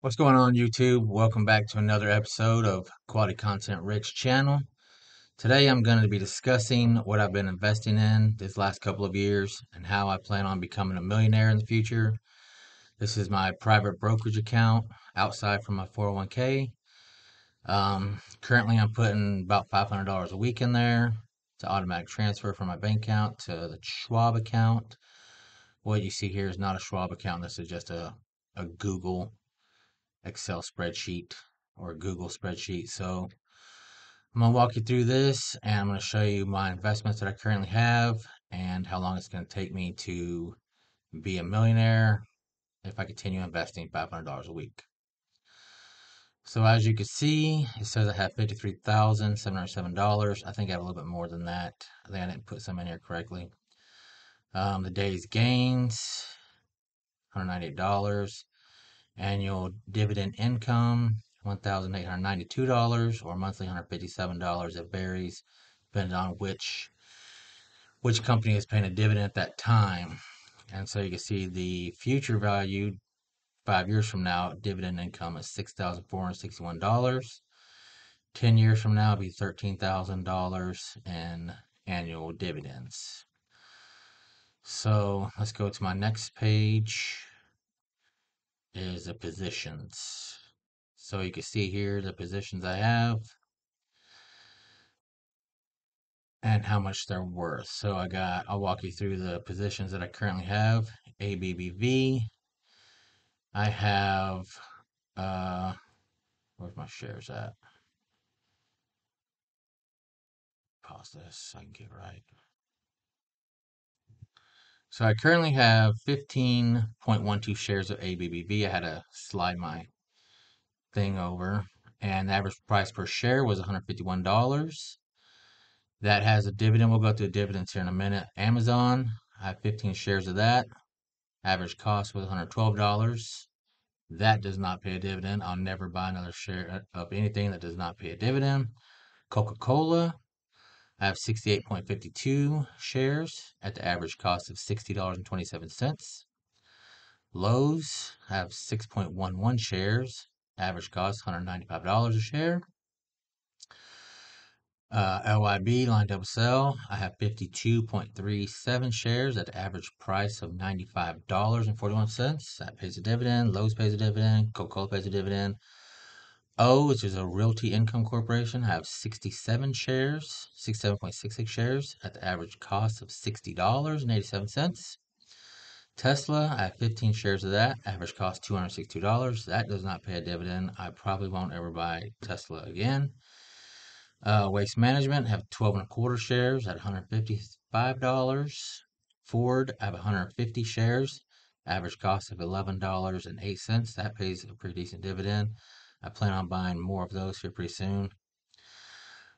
What's going on YouTube? Welcome back to another episode of Quality Content Rick channel. Today I'm going to be discussing what I've been investing in this last couple of years and how I plan on becoming a millionaire in the future. This is my private brokerage account outside from my 401k. Um, currently I'm putting about $500 a week in there to automatic transfer from my bank account to the Schwab account. What you see here is not a Schwab account. This is just a, a Google Excel spreadsheet or Google spreadsheet. So I'm going to walk you through this and I'm going to show you my investments that I currently have and how long it's going to take me to be a millionaire if I continue investing $500 a week. So as you can see, it says I have $53,707. I think I have a little bit more than that. I think I didn't put some in here correctly. Um, the day's gains, $198. Annual dividend income, $1,892 or monthly $157. It varies depending on which which company is paying a dividend at that time. And so you can see the future value five years from now, dividend income is $6,461. 10 years from now, it'll be $13,000 in annual dividends. So let's go to my next page is the positions. So you can see here the positions I have and how much they're worth. So I got, I'll walk you through the positions that I currently have. ABBV. I have, uh, where's my shares at? Pause this I can get right. So I currently have 15.12 shares of ABBV. I had to slide my thing over. And the average price per share was $151. That has a dividend. We'll go through the dividends here in a minute. Amazon, I have 15 shares of that. Average cost was $112. That does not pay a dividend. I'll never buy another share uh, of anything that does not pay a dividend. Coca Cola, I have 68.52 shares at the average cost of $60.27. Lowe's, I have 6.11 shares, average cost $195 a share. Uh, LYB, LyondellBasell, I have 52.37 shares at the average price of $95.41. That pays a dividend. Lowe's pays a dividend. Coca-Cola pays a dividend. O, which is a Realty Income Corporation, I have 67 shares, 67.66 shares at the average cost of $60.87. Tesla, I have 15 shares of that, average cost $262. That does not pay a dividend. I probably won't ever buy Tesla again. Uh, Waste Management have 12 and a quarter shares at $155. Ford, I have 150 shares, average cost of $11.08. That pays a pretty decent dividend. I plan on buying more of those here pretty soon.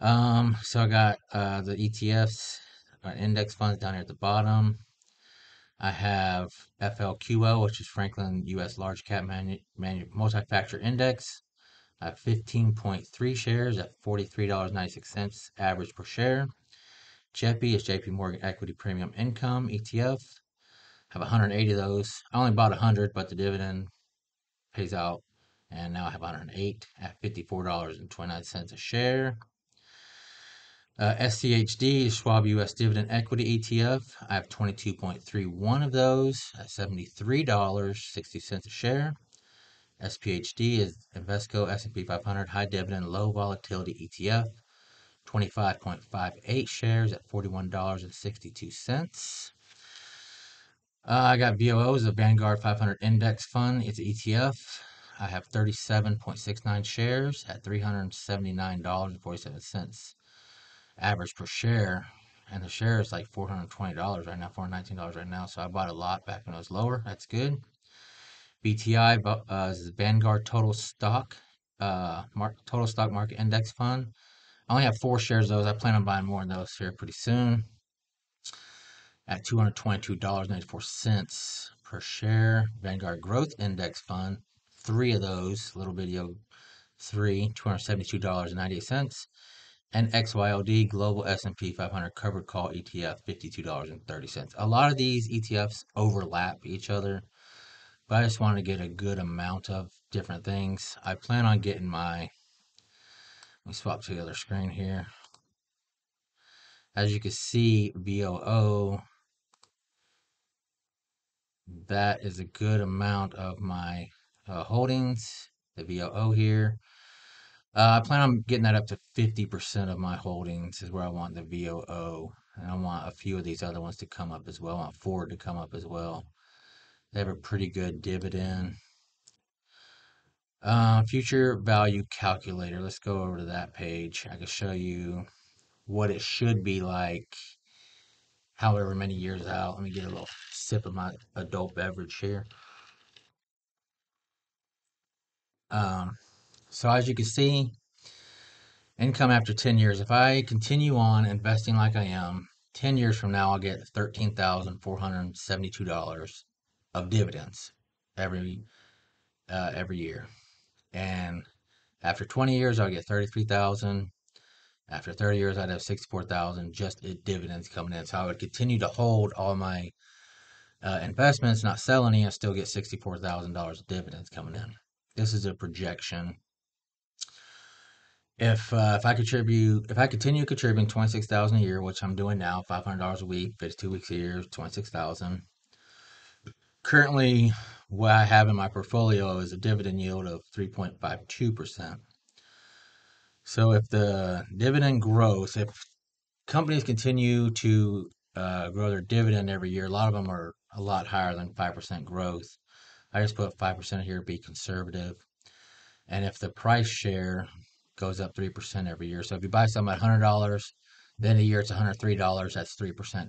Um, so I got uh, the ETFs, uh, index funds down here at the bottom. I have FLQL, which is Franklin U.S. Large Cap Manu- Manu- Multi-Factor Index. I have 15.3 shares at $43.96 average per share. JEPI is JP Morgan Equity Premium Income ETF. I have 180 of those. I only bought 100, but the dividend pays out and now I have 108 at $54.29 a share. Uh, SCHD Schwab US Dividend Equity ETF. I have 22.31 of those at $73.60 a share. SPHD is Invesco S&P 500 High Dividend Low Volatility ETF. 25.58 shares at $41.62. Uh, I got VOOs, a Vanguard 500 Index Fund. It's an ETF. I have 37.69 shares at $379.47 average per share. And the share is like $420 right now, $419 right now. So I bought a lot back when it was lower. That's good. VTI uh, is Vanguard Total Stock uh, Mark, Total Stock Market Index Fund. I only have four shares of those. I plan on buying more of those here pretty soon at $222.94 per share. Vanguard Growth Index Fund three of those, little video three, $272.98. And XYLD Global S&P 500 Covered Call ETF, $52.30. A lot of these ETFs overlap each other, but I just wanted to get a good amount of different things. I plan on getting my, let me swap to the other screen here. As you can see, VOO, that is a good amount of my uh, holdings, the VOO here. Uh, I plan on getting that up to 50% of my holdings is where I want the VOO. And I want a few of these other ones to come up as well. I want Ford to come up as well. They have a pretty good dividend. Uh, future value calculator. Let's go over to that page. I can show you what it should be like however many years out. Let me get a little sip of my adult beverage here. Um, so as you can see, income after 10 years. If I continue on investing like I am, 10 years from now, I'll get $13,472 of dividends every uh, every year. And after 20 years, I'll get 33,000. After 30 years, I'd have 64,000 just in dividends coming in. So I would continue to hold all my uh, investments, not sell any, and still get $64,000 of dividends coming in. This is a projection. If uh, if I contribute, if I continue contributing 26,000 a year, which I'm doing now, $500 a week, 52 weeks a year, 26,000. Currently, what I have in my portfolio is a dividend yield of 3.52%. So if the dividend growth, if companies continue to uh, grow their dividend every year, a lot of them are a lot higher than 5% growth. I just put 5% here be conservative. And if the price share goes up 3% every year, so if you buy something at $100, then a year it's $103, that's 3%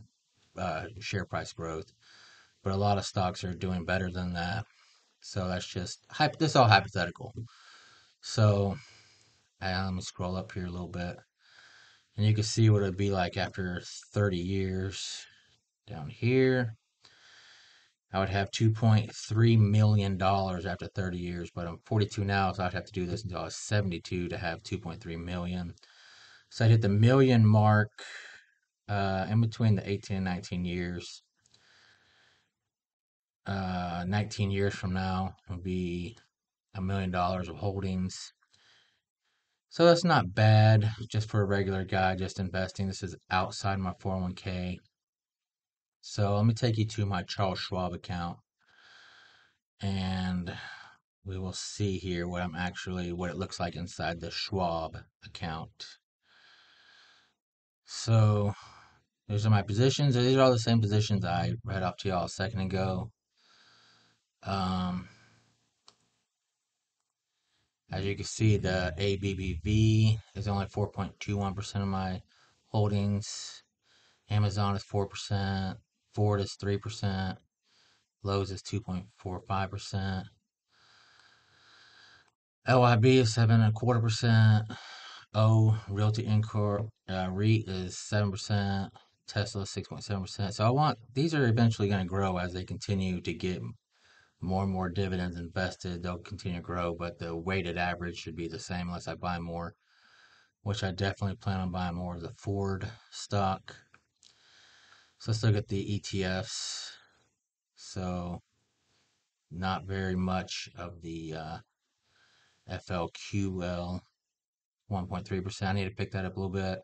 uh, share price growth. But a lot of stocks are doing better than that. So that's just, this is all hypothetical. So me scroll up here a little bit. And you can see what it'd be like after 30 years. Down here, I would have $2.3 million after 30 years, but I'm 42 now, so I'd have to do this until I was 72 to have 2.3 million. So I'd hit the million mark uh, in between the 18 and 19 years. Uh, 19 years from now would be a million dollars of holdings. So that's not bad just for a regular guy just investing. This is outside my 401k. So let me take you to my Charles Schwab account and we will see here what I'm actually, what it looks like inside the Schwab account. So these are my positions. These are all the same positions I read off to y'all a second ago. Um, as you can see, the ABBV is only 4.21% of my holdings. Amazon is 4%. Ford is 3%. Lowe's is 2.45%. LYB is seven and a quarter percent. O Realty Incor uh, REIT is seven percent. Tesla six point seven percent. So I want these are eventually going to grow as they continue to get more and more dividends invested. They'll continue to grow, but the weighted average should be the same unless I buy more, which I definitely plan on buying more of the Ford stock. So let's look at the ETFs. So not very much of the uh, FLQL 1.3%. I need to pick that up a little bit.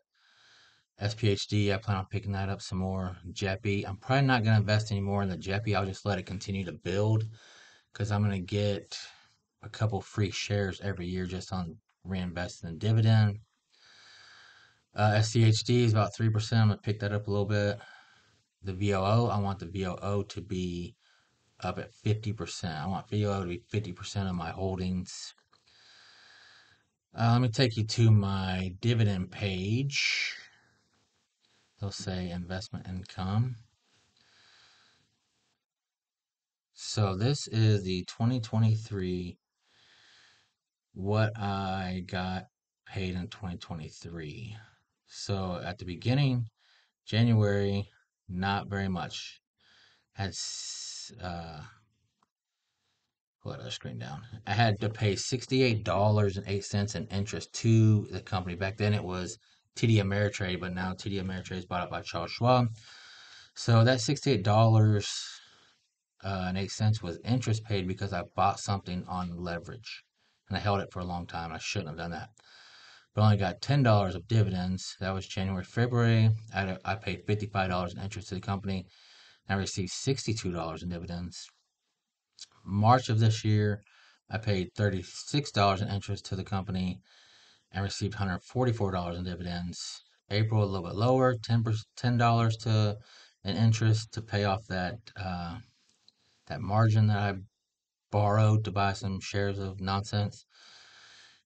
SPHD, I plan on picking that up some more. JEPI, I'm probably not going to invest anymore in the JEPI. I'll just let it continue to build because I'm going to get a couple free shares every year just on reinvesting in dividend. Uh, SCHD is about 3%. I'm going to pick that up a little bit the VOO, I want the VOO to be up at 50%. I want VOO to be 50% of my holdings. Uh, let me take you to my dividend page. They'll say investment income. So this is the 2023 what I got paid in 2023. So at the beginning, January, not very much. Had uh, let us screen down. I had to pay sixty-eight dollars and eight cents in interest to the company. Back then it was TD Ameritrade, but now TD Ameritrade is bought up by Charles Schwab. So that sixty-eight dollars uh, and eight cents was interest paid because I bought something on leverage, and I held it for a long time. I shouldn't have done that. But only got ten dollars of dividends. That was January, February. I, I paid fifty five dollars in interest to the company. And I received sixty two dollars in dividends. March of this year, I paid thirty six dollars in interest to the company and received one hundred forty four dollars in dividends. April a little bit lower, ten ten dollars to an interest to pay off that uh, that margin that I borrowed to buy some shares of nonsense.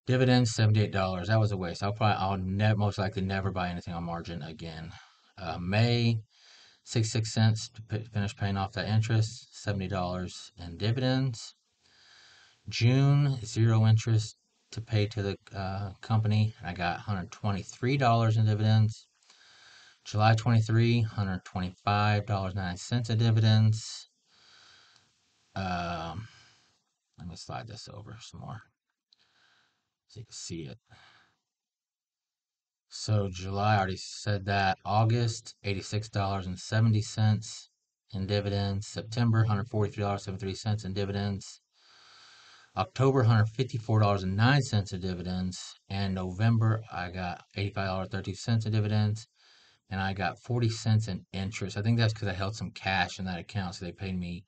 Dividends seventy eight dollars. That was a waste. I'll probably I'll ne- most likely never buy anything on margin again. Uh, May six six cents to p- finish paying off that interest. Seventy dollars in dividends. June zero interest to pay to the uh, company. I got $123 in dividends. July 23, $125.09 in dividends. Um, let me slide this over some more so you can see it. So July, I already said that. August, $86.70 in dividends. September, $143.73 in dividends. October, $154.09 in dividends. And November, I got $85.32 in dividends. And I got 40 cents in interest. I think that's because I held some cash in that account. So they paid me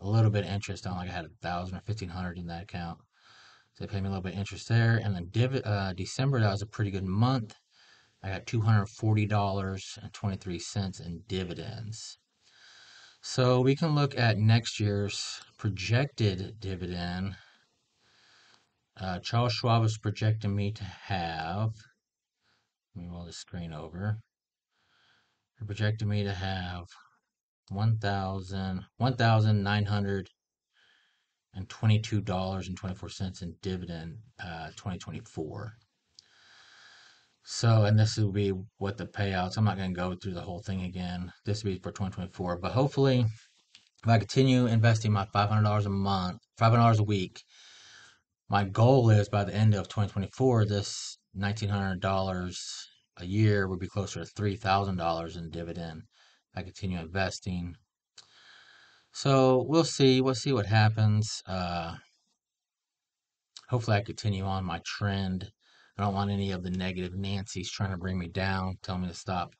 a little bit of interest on like I had a thousand or fifteen hundred in that account. So they paid me a little bit of interest there. And then div- uh, December, that was a pretty good month. I got $240.23 in dividends. So we can look at next year's projected dividend uh, Charles Schwab is projecting me to have, let me roll the screen over. They're projecting me to have 1,000, $1,922.24 in dividend uh, 2024. So, and this will be what the payouts, I'm not going to go through the whole thing again. This will be for 2024, but hopefully if I continue investing my $500 a month, $500 a week, my goal is by the end of 2024, this $1,900 a year would be closer to $3,000 in dividend. I continue investing. So we'll see. We'll see what happens. Uh, hopefully, I continue on my trend. I don't want any of the negative Nancy's trying to bring me down, tell me to stop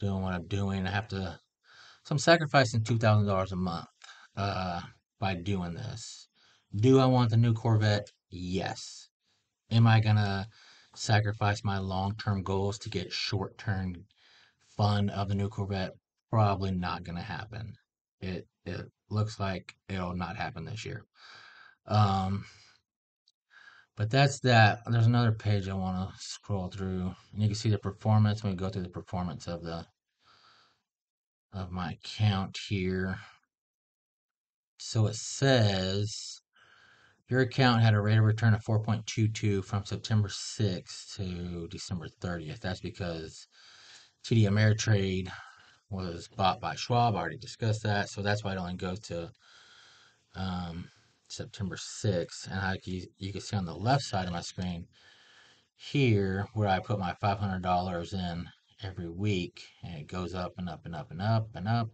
doing what I'm doing. I have to, so I'm sacrificing $2,000 a month uh, by doing this. Do I want the new Corvette? Yes. Am I going to sacrifice my long term goals to get short term fun of the new Corvette? Probably not going to happen. It, it looks like it'll not happen this year. Um, but that's that. There's another page I want to scroll through, and you can see the performance. When we go through the performance of the of my account here. So it says your account had a rate of return of 4.22 from September 6th to December 30th. That's because TD Ameritrade was bought by Schwab. I already discussed that. So that's why it only goes to um, September 6th. And I, you, you can see on the left side of my screen here where I put my $500 in every week. And it goes up and up and up and up and up.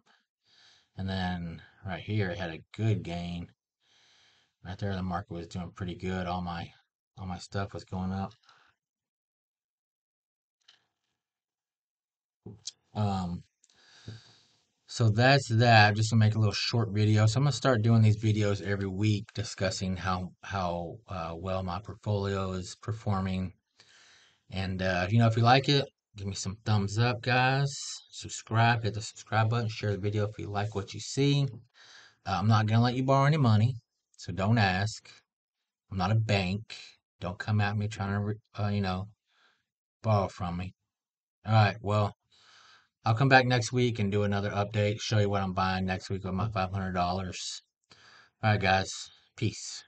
And then right here, it had a good gain Right there, the market was doing pretty good. All my all my stuff was going up. Um, so that's that. Just to make a little short video. So I'm gonna start doing these videos every week, discussing how how uh, well my portfolio is performing. And uh, you know, if you like it, give me some thumbs up, guys. Subscribe, hit the subscribe button, share the video if you like what you see. Uh, I'm not gonna let you borrow any money. So don't ask. I'm not a bank. Don't come at me trying to, uh, you know, borrow from me. All right. Well, I'll come back next week and do another update, show you what I'm buying next week with my $500. All right, guys. Peace.